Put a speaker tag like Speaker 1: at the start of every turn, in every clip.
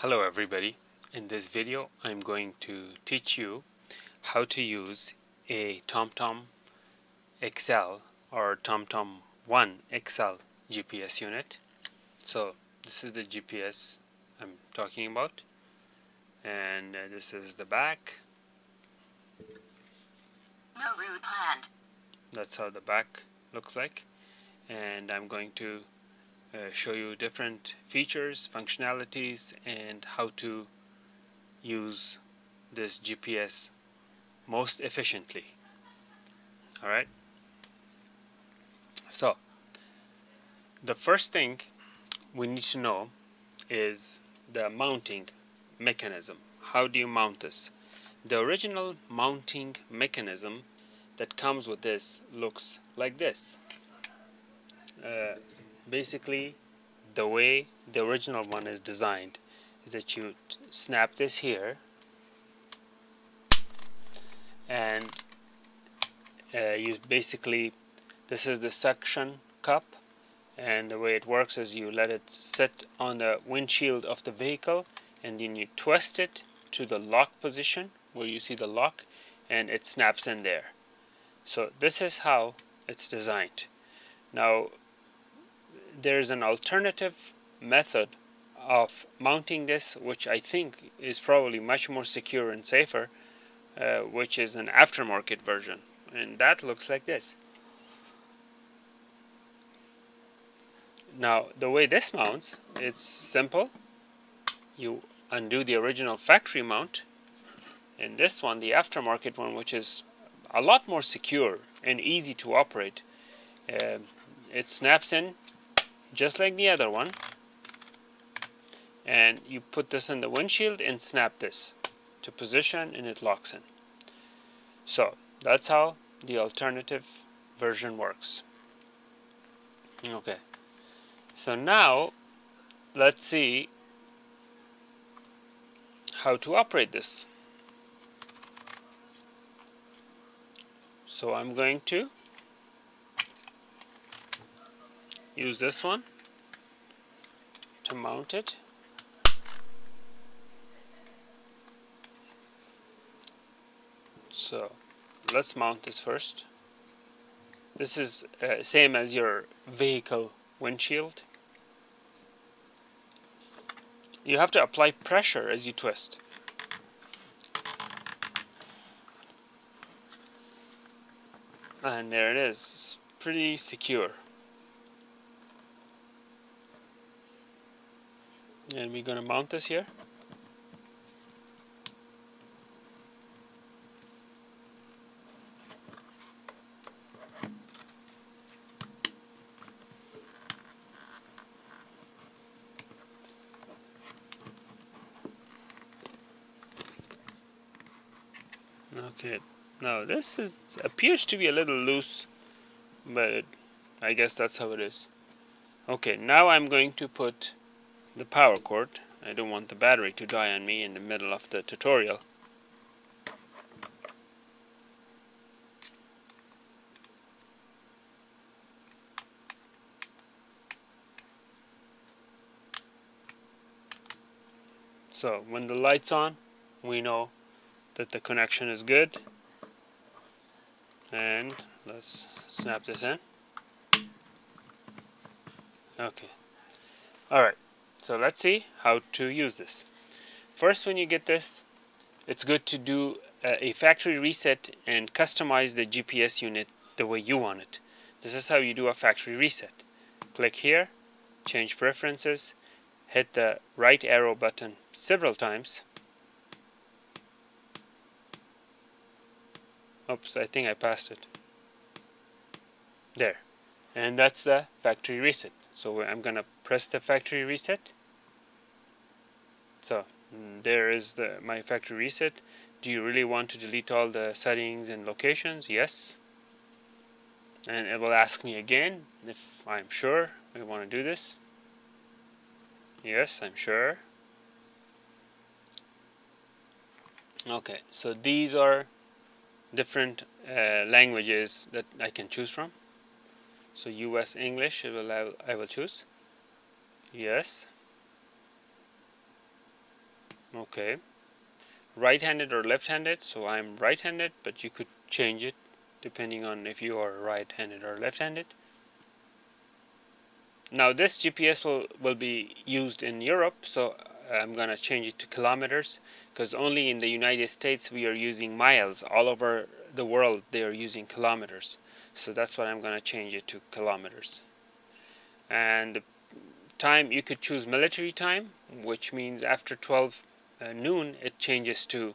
Speaker 1: Hello everybody. In this video I'm going to teach you how to use a TomTom XL or TomTom 1 XL GPS unit. So this is the GPS I'm talking about and uh, this is the back.
Speaker 2: No route planned.
Speaker 1: That's how the back looks like and I'm going to uh, show you different features, functionalities, and how to use this GPS most efficiently. Alright? So, the first thing we need to know is the mounting mechanism. How do you mount this? The original mounting mechanism that comes with this looks like this. Uh, basically the way the original one is designed is that you snap this here and uh, you basically this is the suction cup and the way it works is you let it sit on the windshield of the vehicle and then you twist it to the lock position where you see the lock and it snaps in there. So this is how it's designed. Now there's an alternative method of mounting this which I think is probably much more secure and safer uh, which is an aftermarket version. And that looks like this. Now the way this mounts it's simple. You undo the original factory mount and this one the aftermarket one which is a lot more secure and easy to operate uh, it snaps in just like the other one. And you put this in the windshield and snap this to position and it locks in. So that's how the alternative version works. Okay. So now let's see how to operate this. So I'm going to use this one to mount it. So let's mount this first. This is uh, same as your vehicle windshield. You have to apply pressure as you twist. And there it is. It's pretty secure and we're going to mount this here? Okay now this is appears to be a little loose but I guess that's how it is. Okay now I'm going to put the power cord. I don't want the battery to die on me in the middle of the tutorial. So when the light's on, we know that the connection is good. And let's snap this in. Okay. Alright. So let's see how to use this. First when you get this, it's good to do a factory reset and customize the GPS unit the way you want it. This is how you do a factory reset. Click here, change preferences, hit the right arrow button several times. Oops, I think I passed it. There. And that's the factory reset. So I'm going to press the factory reset so mm, there is the my factory reset. Do you really want to delete all the settings and locations? Yes. And it will ask me again if I'm sure we want to do this. Yes, I'm sure. Okay, so these are different uh, languages that I can choose from. So US English, I will, I will choose. Yes. Okay. Right-handed or left-handed? So I'm right-handed but you could change it depending on if you are right-handed or left-handed. Now this GPS will, will be used in Europe so I'm gonna change it to kilometers because only in the United States we are using miles. All over the world they are using kilometers. So that's what I'm gonna change it to kilometers. And time you could choose military time which means after 12 uh, noon it changes to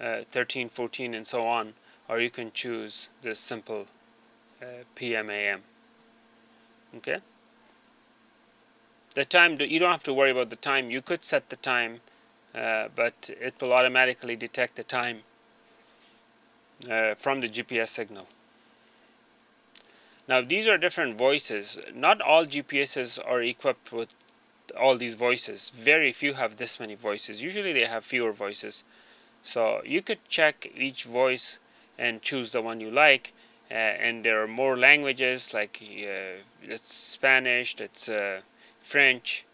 Speaker 1: uh, 13 14 and so on or you can choose the simple uh, PM AM okay? The time you don't have to worry about the time. You could set the time uh, but it will automatically detect the time uh, from the GPS signal. Now these are different voices. Not all GPSs are equipped with all these voices. Very few have this many voices. Usually they have fewer voices. So you could check each voice and choose the one you like uh, and there are more languages like uh, it's Spanish it's uh, French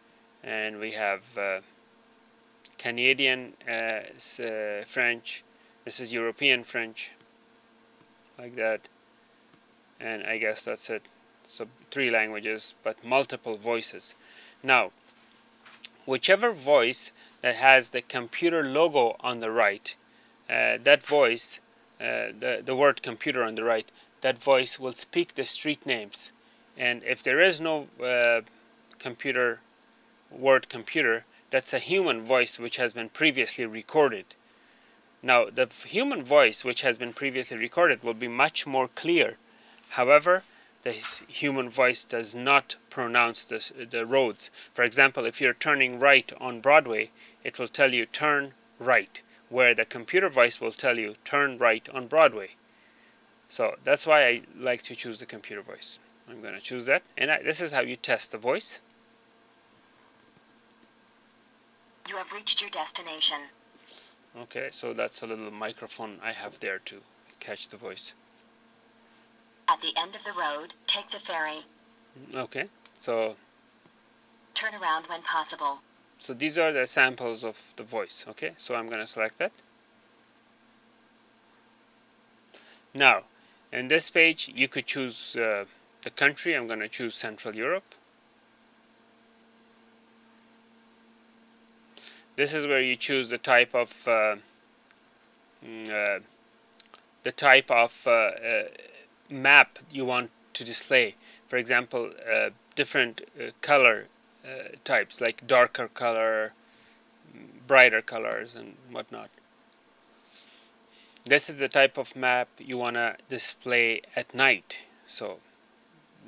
Speaker 1: and we have uh, Canadian uh, uh, French this is European French like that. And I guess that's it. So three languages but multiple voices. Now whichever voice that has the computer logo on the right uh, that voice uh, the, the word computer on the right that voice will speak the street names. And if there is no uh, computer word computer that's a human voice which has been previously recorded. Now the human voice which has been previously recorded will be much more clear. However the human voice does not pronounce this, the roads. For example, if you're turning right on Broadway, it will tell you turn right, where the computer voice will tell you turn right on Broadway. So that's why I like to choose the computer voice. I'm going to choose that, and I, this is how you test the voice.
Speaker 2: You have reached your destination.
Speaker 1: Okay, so that's a little microphone I have there to catch the voice.
Speaker 2: At the end of the road, take the ferry.
Speaker 1: Okay, so
Speaker 2: Turn around when possible.
Speaker 1: so these are the samples of the voice. Okay, so I'm gonna select that. Now, in this page, you could choose uh, the country. I'm gonna choose Central Europe. This is where you choose the type of uh, mm, uh, the type of uh, uh, map you want to display. For example, uh, different uh, color uh, types like darker color, brighter colors, and whatnot. This is the type of map you want to display at night. So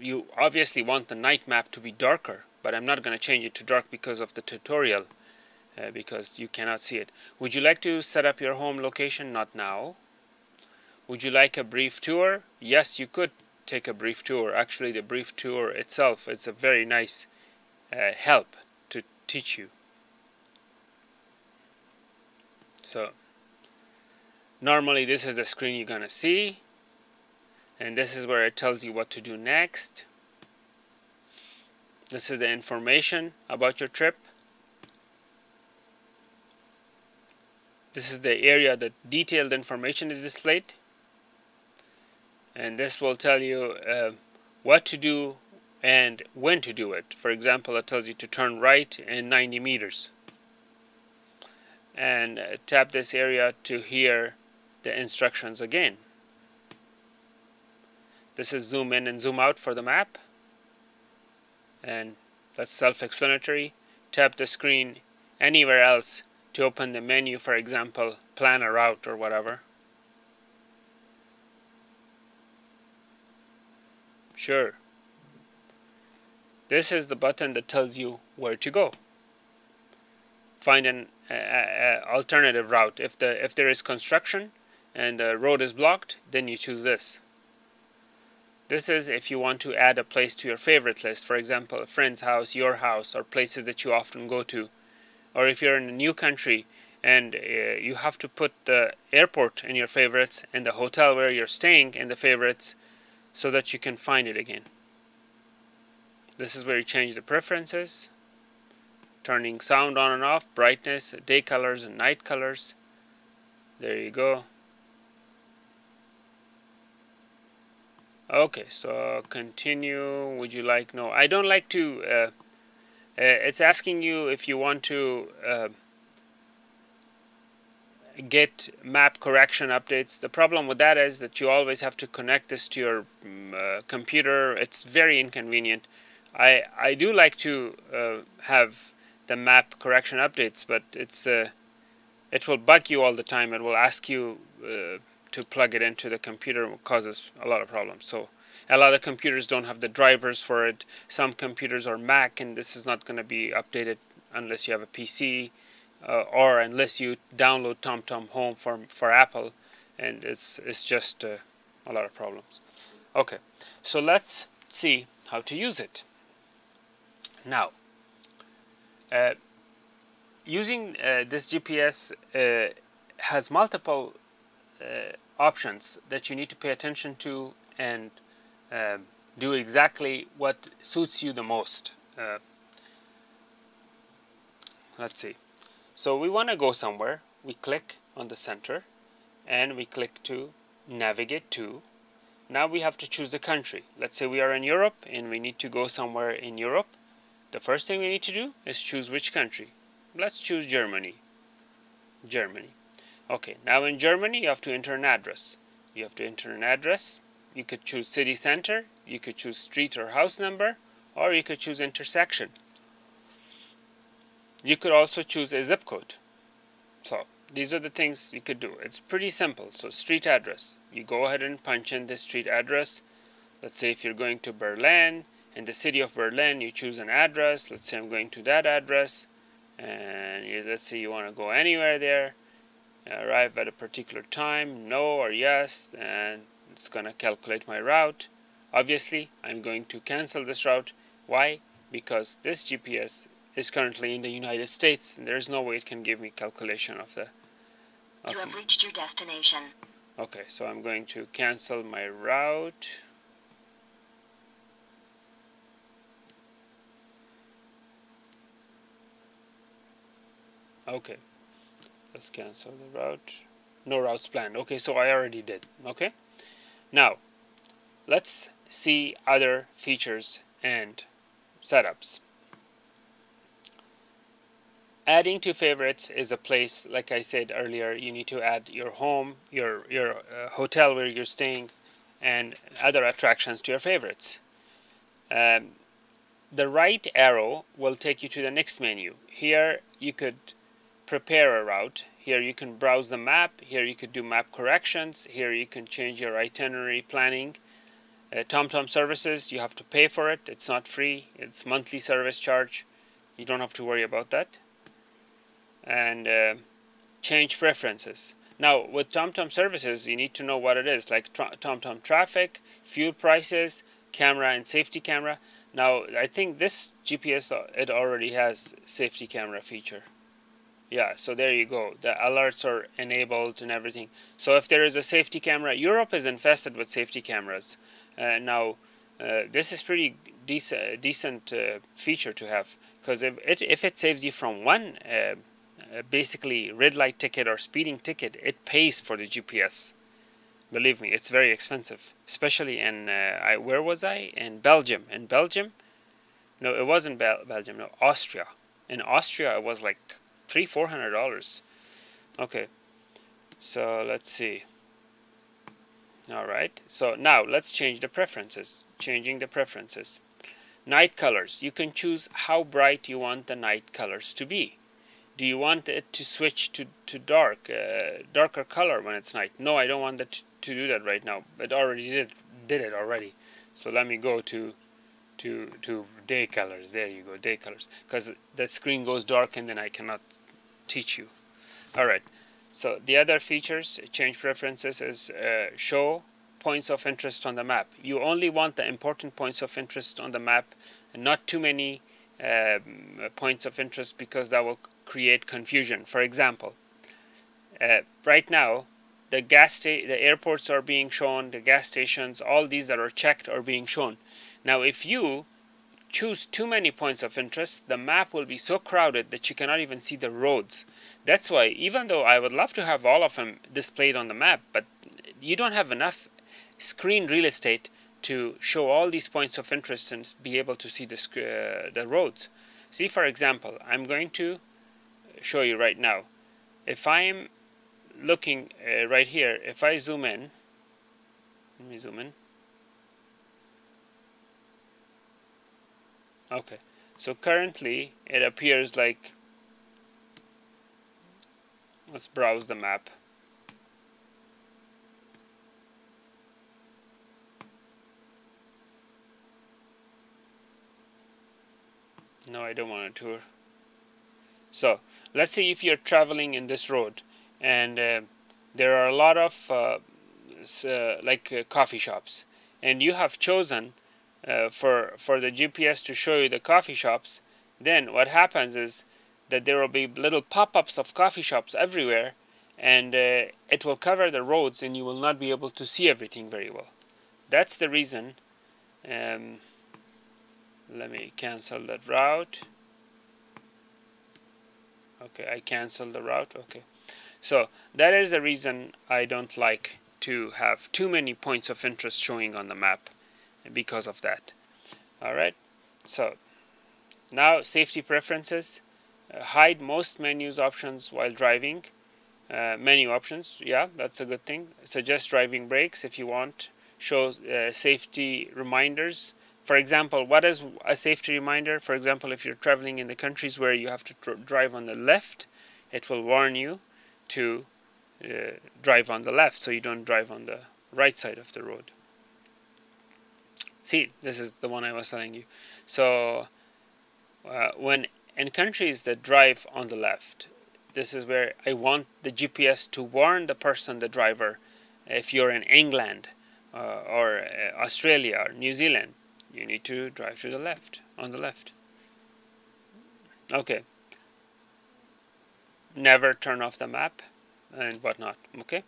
Speaker 1: you obviously want the night map to be darker, but I'm not going to change it to dark because of the tutorial. Uh, because you cannot see it. Would you like to set up your home location? Not now. Would you like a brief tour? Yes, you could take a brief tour. Actually, the brief tour itself, it's a very nice uh, help to teach you. So, normally this is the screen you're going to see. And this is where it tells you what to do next. This is the information about your trip. This is the area that detailed information is displayed. And this will tell you uh, what to do and when to do it. For example, it tells you to turn right in 90 meters. And uh, tap this area to hear the instructions again. This is zoom in and zoom out for the map. And that's self-explanatory. Tap the screen anywhere else to open the menu, for example, plan a route or whatever. Sure. This is the button that tells you where to go. Find an alternative route. If the if there is construction and the road is blocked, then you choose this. This is if you want to add a place to your favorite list, for example, a friend's house, your house, or places that you often go to or if you're in a new country and uh, you have to put the airport in your favorites and the hotel where you're staying in the favorites so that you can find it again. This is where you change the preferences turning sound on and off, brightness, day colors and night colors. There you go. Okay, so continue. Would you like no? I don't like to. Uh, uh, it's asking you if you want to uh, get map correction updates. The problem with that is that you always have to connect this to your um, computer. It's very inconvenient. I I do like to uh, have the map correction updates, but it's uh, it will bug you all the time. It will ask you uh, to plug it into the computer, it causes a lot of problems. So a lot of computers don't have the drivers for it. Some computers are Mac, and this is not going to be updated unless you have a PC uh, or unless you download TomTom Home for for Apple, and it's it's just uh, a lot of problems. Okay, so let's see how to use it. Now, uh, using uh, this GPS uh, has multiple uh, options that you need to pay attention to and um, do exactly what suits you the most. Let's see. So we want to go somewhere. We click on the center and we click to navigate to. Now we have to choose the country. Let's say we are in Europe and we need to go somewhere in Europe. The first thing we need to do is choose which country. Let's choose Germany. Germany. Okay, now in Germany you have to enter an address. You have to enter an address. You could choose city center, you could choose street or house number, or you could choose intersection. You could also choose a zip code. So these are the things you could do. It's pretty simple. So street address. You go ahead and punch in the street address. Let's say if you're going to Berlin, in the city of Berlin, you choose an address. Let's say I'm going to that address. And you, let's say you want to go anywhere there. Arrive at a particular time, no or yes, and it's going to calculate my route. Obviously, I'm going to cancel this route. Why? Because this GPS is currently in the United States, and there's no way it can give me calculation of the...
Speaker 2: Of you have reached your destination.
Speaker 1: Okay, so I'm going to cancel my route. Okay, let's cancel the route. No routes planned. Okay, so I already did. Okay, now let's see other features and setups. Adding to favorites is a place, like I said earlier, you need to add your home, your, your uh, hotel where you're staying, and other attractions to your favorites. Um, the right arrow will take you to the next menu. Here you could prepare a route. Here you can browse the map. Here you could do map corrections. Here you can change your itinerary planning. Uh, TomTom services, you have to pay for it. It's not free. It's monthly service charge. You don't have to worry about that and uh, change preferences. Now with TomTom services you need to know what it is like TomTom traffic, fuel prices, camera and safety camera. Now I think this GPS uh, it already has safety camera feature. Yeah, so there you go. The alerts are enabled and everything. So if there is a safety camera, Europe is infested with safety cameras. Uh, now uh, this is pretty decent decent uh, feature to have because if it if it saves you from one uh, basically red light ticket or speeding ticket, it pays for the GPS. Believe me, it's very expensive, especially in uh, I, where was I? In Belgium. In Belgium, no, it wasn't Bel Belgium. No, Austria. In Austria, it was like three, four hundred dollars. Okay, so let's see. All right, so now let's change the preferences. Changing the preferences. Night colors. You can choose how bright you want the night colors to be do you want it to switch to, to dark, uh, darker color when it's night? No, I don't want that to, to do that right now. It already did, did it already. So let me go to to to day colors. There you go, day colors. Because the screen goes dark and then I cannot teach you. All right. So the other features, change preferences, is uh, show points of interest on the map. You only want the important points of interest on the map and not too many um, points of interest because that will create confusion. For example, uh, right now the gas sta- the airports are being shown, the gas stations, all these that are checked are being shown. Now, if you choose too many points of interest, the map will be so crowded that you cannot even see the roads. That's why, even though I would love to have all of them displayed on the map, but you don't have enough screen real estate to show all these points of interest and be able to see the, uh, the roads. See, for example, I'm going to show you right now. If I am looking uh, right here, if I zoom in, let me zoom in. Okay, so currently it appears like, let's browse the map. No, I don't want a tour. So let's say if you're traveling in this road. And uh, there are a lot of uh, uh, like uh, coffee shops. And you have chosen uh, for for the GPS to show you the coffee shops. Then what happens is that there will be little pop-ups of coffee shops everywhere. And uh, it will cover the roads and you will not be able to see everything very well. That's the reason. Um, let me cancel that route okay I cancel the route okay. So that is the reason I don't like to have too many points of interest showing on the map because of that. Alright so now safety preferences. Uh, hide most menus options while driving. Uh, menu options yeah that's a good thing. Suggest driving breaks if you want. Show uh, safety reminders for example, what is a safety reminder? For example, if you're traveling in the countries where you have to drive on the left, it will warn you to uh, drive on the left so you don't drive on the right side of the road. See, this is the one I was telling you. So, uh, when in countries that drive on the left, this is where I want the GPS to warn the person, the driver, if you're in England uh, or uh, Australia or New Zealand, you need to drive to the left, on the left. Okay. Never turn off the map and whatnot, okay?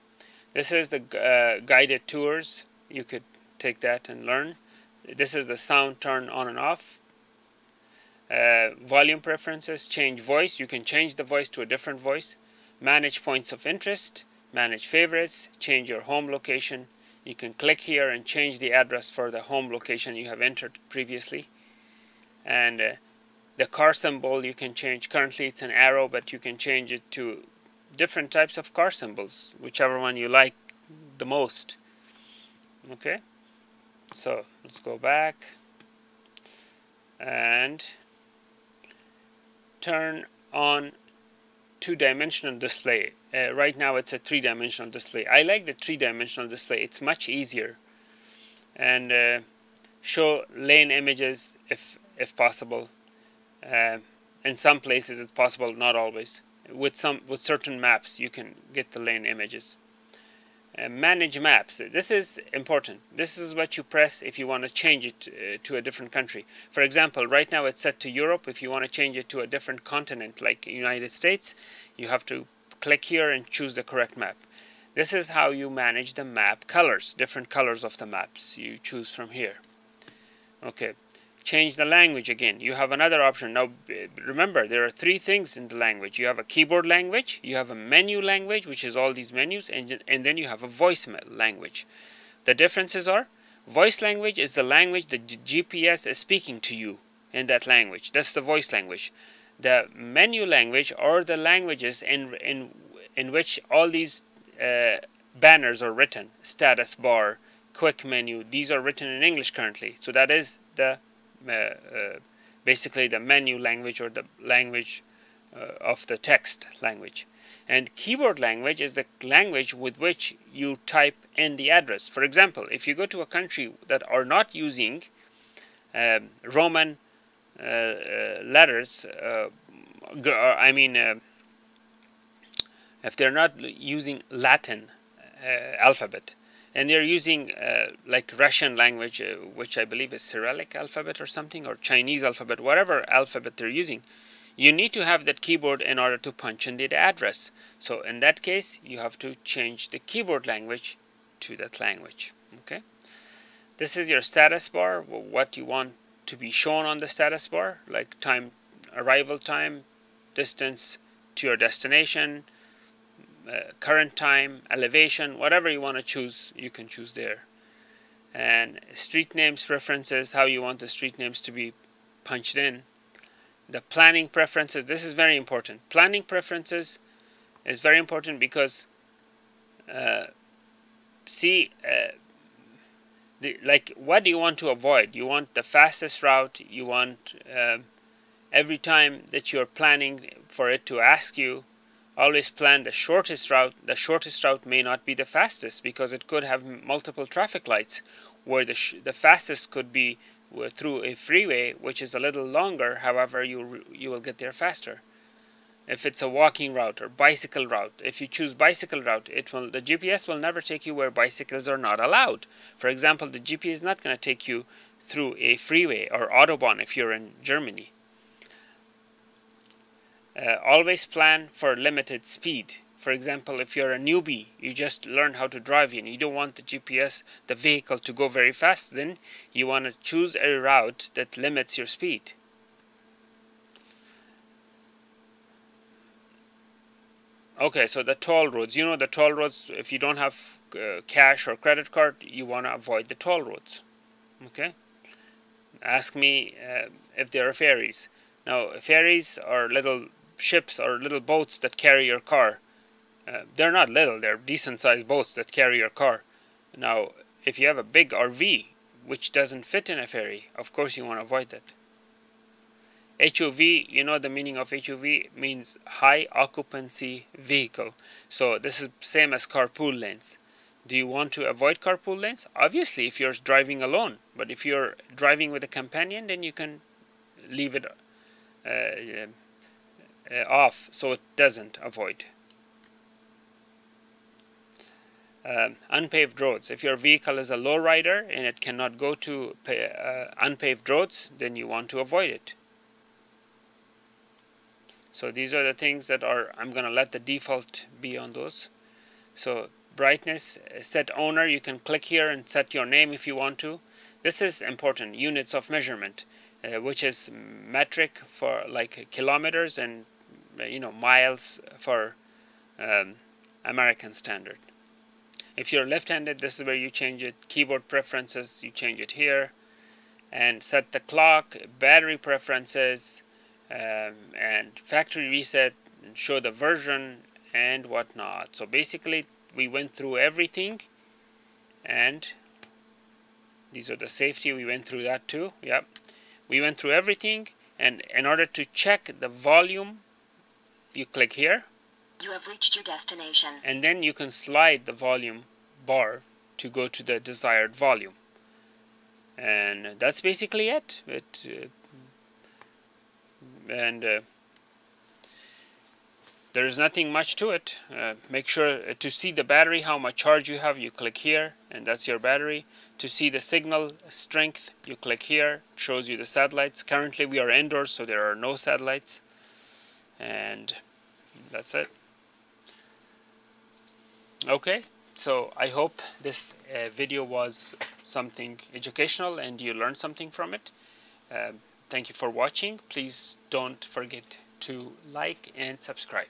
Speaker 1: This is the uh, guided tours. You could take that and learn. This is the sound turn on and off. Uh, volume preferences, change voice. You can change the voice to a different voice. Manage points of interest, manage favorites, change your home location, you can click here and change the address for the home location you have entered previously. And uh, the car symbol you can change. Currently it's an arrow but you can change it to different types of car symbols whichever one you like the most. Okay? So let's go back and turn on two-dimensional display. Uh, right now it's a three-dimensional display. I like the three-dimensional display. It's much easier and uh, show lane images if if possible. Uh, in some places it's possible, not always. With some with certain maps you can get the lane images. Uh, manage maps. This is important. This is what you press if you want to change it uh, to a different country. For example, right now it's set to Europe. If you want to change it to a different continent like United States, you have to click here and choose the correct map. This is how you manage the map colors, different colors of the maps you choose from here. Okay, change the language again. You have another option. Now, remember, there are three things in the language. You have a keyboard language, you have a menu language, which is all these menus, and, and then you have a voice language. The differences are, voice language is the language that GPS is speaking to you in that language. That's the voice language. The menu language or the languages in, in, in which all these uh, banners are written, status bar, quick menu, these are written in English currently. So that is the basically the menu language or the language uh, of the text language. And keyboard language is the language with which you type in the address. For example, if you go to a country that are not using um, Roman uh, uh, letters, uh, I mean, if they're not using Latin alphabet, and they're using uh, like Russian language, uh, which I believe is Cyrillic alphabet or something, or Chinese alphabet, whatever alphabet they're using, you need to have that keyboard in order to punch in the address. So in that case, you have to change the keyboard language to that language. Okay. This is your status bar, what you want to be shown on the status bar like time arrival time distance to your destination current time elevation whatever you want to choose you can choose there. And street names preferences how you want the street names to be punched in. The planning preferences this is very important. Planning preferences is very important because uh, see uh, the, like what do you want to avoid? You want the fastest route you want uh, every time that you're planning for it to ask you always plan the shortest route the shortest route may not be the fastest because it could have multiple traffic lights where the, the fastest could be uh, through a freeway which is a little longer. However you you will get there faster. If it's a walking route or bicycle route if you choose bicycle route it will the GPS will never take you where bicycles are not allowed. For example the GPS is not going to take you through a freeway or autobahn if you're in Germany uh, always plan for limited speed for example if you're a newbie you just learn how to drive and you don't want the GPS the vehicle to go very fast then you want to choose a route that limits your speed Okay, so the toll roads. You know the toll roads, if you don't have uh, cash or credit card, you want to avoid the toll roads. Okay? Ask me uh, if there are ferries. Now, ferries are little ships or little boats that carry your car. Uh, they're not little, they're decent sized boats that carry your car. Now, if you have a big RV, which doesn't fit in a ferry, of course you want to avoid that. HOV, you know the meaning of HOV means high occupancy vehicle. So this is same as carpool lanes. Do you want to avoid carpool lanes? Obviously, if you're driving alone. But if you're driving with a companion, then you can leave it uh, uh, off so it doesn't avoid. Um, unpaved roads. If your vehicle is a lowrider and it cannot go to uh, unpaved roads, then you want to avoid it. So these are the things that are, I'm going to let the default be on those. So brightness, set owner, you can click here and set your name if you want to. This is important, units of measurement, uh, which is metric for like kilometers and uh, you know miles for um, American standard. If you're left-handed, this is where you change it. Keyboard preferences, you change it here. And set the clock, battery preferences, um, and factory reset show the version and whatnot so basically we went through everything and these are the safety we went through that too yep we went through everything and in order to check the volume you click here.
Speaker 2: You have reached your destination.
Speaker 1: And then you can slide the volume bar to go to the desired volume. And that's basically it. It uh, and uh, there is nothing much to it. Uh, make sure uh, to see the battery how much charge you have you click here and that's your battery. To see the signal strength you click here. It shows you the satellites. Currently we are indoors so there are no satellites and that's it okay so I hope this uh, video was something educational and you learned something from it um, Thank you for watching. Please don't forget to like and subscribe.